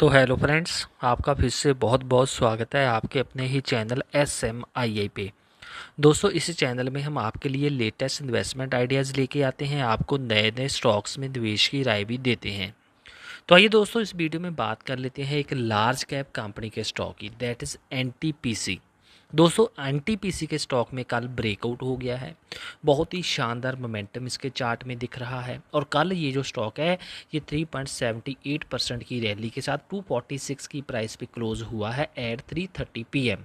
तो hello friends, आपका फिर से बहुत बहुत स्वागत है आपके अपने ही channel S M I I पे। दोस्तों, इस चैनल में हम आपके लिए लेटेस्ट इन्वेस्टमेंट आइडियाज़ लेके आते हैं, आपको नए नए स्टॉक्स में निवेश की राय भी देते हैं। तो आइए दोस्तों, इस वीडियो में बात कर लेते हैं एक लार्ज कैप कंपनी के स्टॉक की that is N T P C दोस्तों एन टी के स्टॉक में कल ब्रेकआउट हो गया है। बहुत ही शानदार मोमेंटम इसके चार्ट में दिख रहा है। और कल ये जो स्टॉक है, ये 3.78 परसेंट की रैली के साथ 246 की प्राइस पे क्लोज हुआ है एट 3:30 पीएम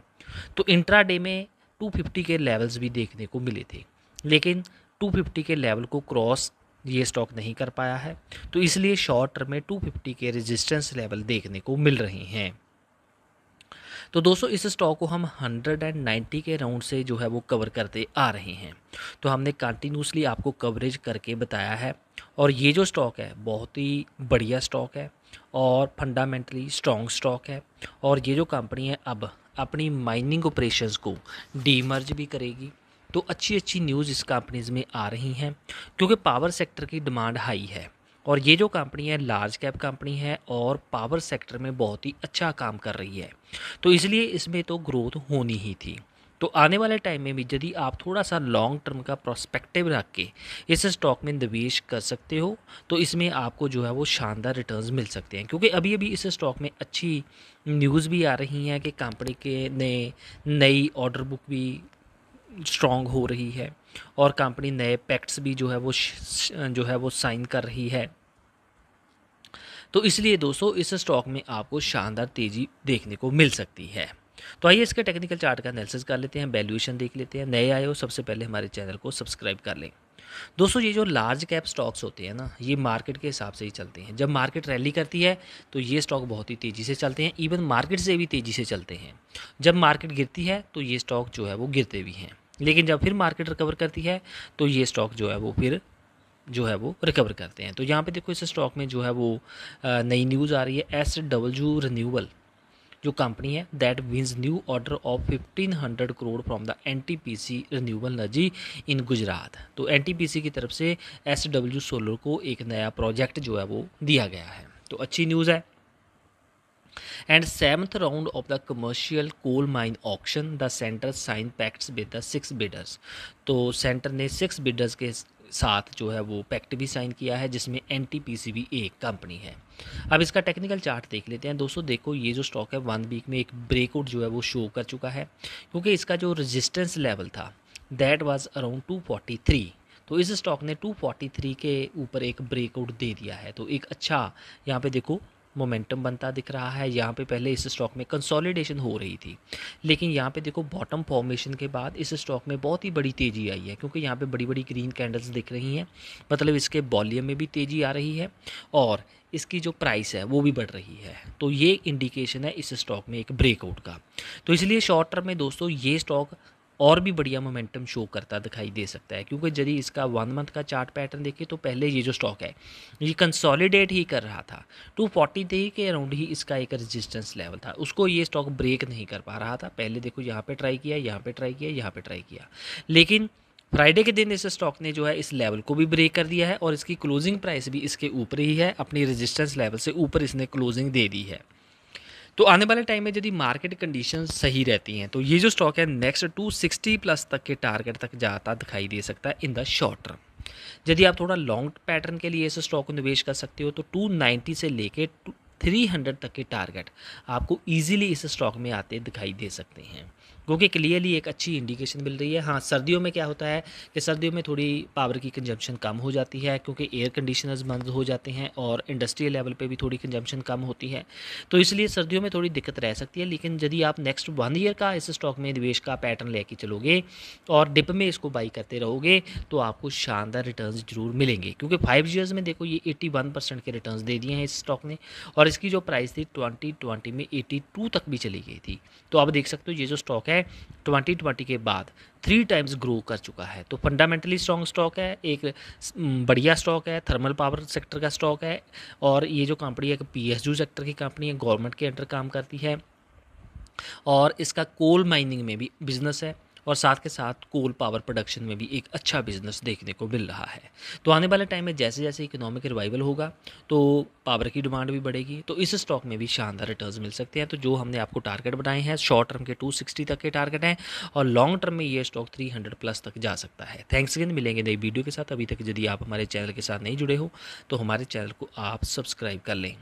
तो इंट्रा डे में 250 के लेवल्स भी देखने को मिले थे। लेकिन 250 के लेवल को क्रॉस ये स्टॉक नहीं कर पाया है। तो इसलिए शॉर्ट टर्म में 250 के रेजिस्टेंस लेवल देखने को मिल रहे हैं। तो दोस्तों, इस स्टॉक को हम 190 के राउंड से जो है वो कवर करते आ रहे हैं। तो हमने कंटिन्यूसली आपको कवरेज करके बताया है। और ये जो स्टॉक है, बहुत ही बढ़िया स्टॉक है और फंडामेंटली स्ट्रॉन्ग स्टॉक है। और ये जो कंपनी है, अब अपनी माइनिंग ऑपरेशंस को डीमर्ज भी करेगी। तो अच्छी अच्छी न्यूज़ इस कंपनीज़ में आ रही हैं, क्योंकि पावर सेक्टर की डिमांड हाई है। और ये जो कंपनी है लार्ज कैप कंपनी है और पावर सेक्टर में बहुत ही अच्छा काम कर रही है। तो इसलिए इसमें तो ग्रोथ होनी ही थी। तो आने वाले टाइम में भी यदि आप थोड़ा सा लॉन्ग टर्म का प्रोस्पेक्टिव रख के इस स्टॉक में निवेश कर सकते हो तो इसमें आपको जो है वो शानदार रिटर्न्स मिल सकते हैं। क्योंकि अभी अभी इस स्टॉक में अच्छी न्यूज़ भी आ रही हैं कि कंपनी के ने नई ऑर्डर बुक भी स्ट्रॉन्ग हो रही है। और कंपनी नए पैक्ट्स भी जो है वो जो है वो साइन कर रही है। तो इसलिए दोस्तों, इस स्टॉक में आपको शानदार तेज़ी देखने को मिल सकती है। तो आइए इसके टेक्निकल चार्ट का एनालिसिस कर लेते हैं वैल्यूएशन देख लेते हैं। नए आए हो, सबसे पहले हमारे चैनल को सब्सक्राइब कर लें। दोस्तों, ये जो लार्ज कैप स्टॉक्स होते हैं ना, ये मार्केट के हिसाब से ही चलते हैं। जब मार्केट रैली करती है तो ये स्टॉक बहुत ही तेज़ी से चलते हैं। इवन मार्केट से भी तेज़ी से चलते हैं। जब मार्केट गिरती है तो ये स्टॉक जो है वो गिरते भी हैं। लेकिन जब फिर मार्केट रिकवर करती है तो ये स्टॉक जो है वो फिर, जो है वो रिकवर करते हैं। तो यहाँ पे देखो इस स्टॉक में जो है वो नई न्यूज़ आ रही है एस डब्ल्यू रिन्यूबल जो कंपनी है that wins new order of 1500 crore from the N T P C renewable energy in Gujarat तो एन टी पी सी की तरफ़ से एस डब्ल्यू सोलर को एक नया प्रोजेक्ट जो है वो दिया गया है। तो अच्छी न्यूज़ है। And seventh round of the commercial coal mine auction the centre sign pacts with the six bidders तो सेंटर ने सिक्स बिडर्स के साथ जो है वो पैक्ट भी साइन किया है, जिसमें एन टी पी सी भी एक कंपनी है। अब इसका टेक्निकल चार्ट देख लेते हैं। दोस्तों, देखो, ये जो स्टॉक है वन वीक में एक ब्रेकआउट जो है वो शो कर चुका है, क्योंकि इसका जो रजिस्टेंस लेवल था दैट वाज अराउंड 243 तो इस स्टॉक ने 243 के ऊपर एक ब्रेकआउट दे दिया है। तो एक अच्छा यहाँ पे देखो मोमेंटम बनता दिख रहा है। यहाँ पे पहले इस स्टॉक में कंसोलिडेशन हो रही थी। लेकिन यहाँ पे देखो बॉटम फॉर्मेशन के बाद इस स्टॉक में बहुत ही बड़ी तेज़ी आई है, क्योंकि यहाँ पे बड़ी बड़ी ग्रीन कैंडल्स दिख रही हैं। मतलब इसके वॉल्यूम में भी तेज़ी आ रही है और इसकी जो प्राइस है, वो भी बढ़ रही है। तो ये इंडिकेशन है इस स्टॉक में एक ब्रेकआउट का। तो इसलिए शॉर्ट टर्म में दोस्तों, ये स्टॉक और भी बढ़िया मोमेंटम शो करता दिखाई दे सकता है। क्योंकि यदि इसका वन मंथ का चार्ट पैटर्न देखिए तो पहले ये जो स्टॉक है, ये कंसोलिडेट ही कर रहा था। टू फोर्टी थ्री के अराउंड ही इसका एक रेजिस्टेंस लेवल था। उसको ये स्टॉक ब्रेक नहीं कर पा रहा था। पहले देखो, यहाँ पे ट्राई किया, यहाँ पे ट्राई किया, यहाँ पे ट्राई किया। लेकिन फ्राइडे के दिन इस स्टॉक ने जो है, इस लेवल को भी ब्रेक कर दिया है और इसकी क्लोजिंग प्राइस भी इसके ऊपर ही है। अपनी रेजिस्टेंस लेवल से ऊपर इसने क्लोजिंग दे दी है। तो आने वाले टाइम में यदि मार्केट कंडीशन सही रहती हैं तो ये जो स्टॉक है नेक्स्ट टू सिक्सटी प्लस तक के टारगेट तक जाता दिखाई दे सकता है इन द शॉर्ट टर्म यदि आप थोड़ा लॉन्ग पैटर्न के लिए इस स्टॉक को निवेश कर सकते हो तो 290 से लेके 300 तक के टारगेट आपको इजीली इस स्टॉक में आते दिखाई दे सकते हैं। क्योंकि क्लियरली एक अच्छी इंडिकेशन मिल रही है। हाँ सर्दियों में क्या होता है कि सर्दियों में थोड़ी पावर की कंजम्पशन कम हो जाती है, क्योंकि एयर कंडीशनर्स बंद हो जाते हैं और इंडस्ट्रियल लेवल पे भी थोड़ी कंजम्पशन कम होती है। तो इसलिए सर्दियों में थोड़ी दिक्कत रह सकती है, लेकिन यदि आप नेक्स्ट वन ईयर का इस स्टॉक में निवेश का पैटर्न लेके चलोगे और डिप में इसको बाई करते रहोगे तो आपको शानदार रिटर्न ज़रूर मिलेंगे। क्योंकि फाइव ईयर्स में देखो ये एट्टी परसेंट के रिटर्न दे दिए हैं इस स्टॉक ने और इसकी जो प्राइस थी ट्वेंटी में एटी तक भी चली गई थी। तो आप देख सकते हो ये जो स्टॉक है है 2020 के बाद थ्री टाइम्स ग्रो कर चुका है। तो फंडामेंटली स्ट्रॉन्ग स्टॉक है, एक बढ़िया स्टॉक है थर्मल पावर सेक्टर का स्टॉक है, और ये जो कंपनी है पी सेक्टर की कंपनी है गवर्नमेंट के अंडर काम करती है, और इसका कोल माइनिंग में भी बिज़नेस है। और साथ के साथ कोल पावर प्रोडक्शन में भी एक अच्छा बिज़नेस देखने को मिल रहा है। तो आने वाले टाइम में जैसे जैसे इकोनॉमिक रिवाइवल होगा तो पावर की डिमांड भी बढ़ेगी तो इस स्टॉक में भी शानदार रिटर्न मिल सकते हैं। तो जो हमने आपको टारगेट बनाए हैं शॉर्ट टर्म के 260 तक के टारगेट हैं और लॉन्ग टर्म में ये स्टॉक 300 प्लस तक जा सकता है। थैंक्स अगेन मिलेंगे नई वीडियो के साथ। अभी तक यदि आप हमारे चैनल के साथ नहीं जुड़े हो तो हमारे चैनल को आप सब्सक्राइब कर लें।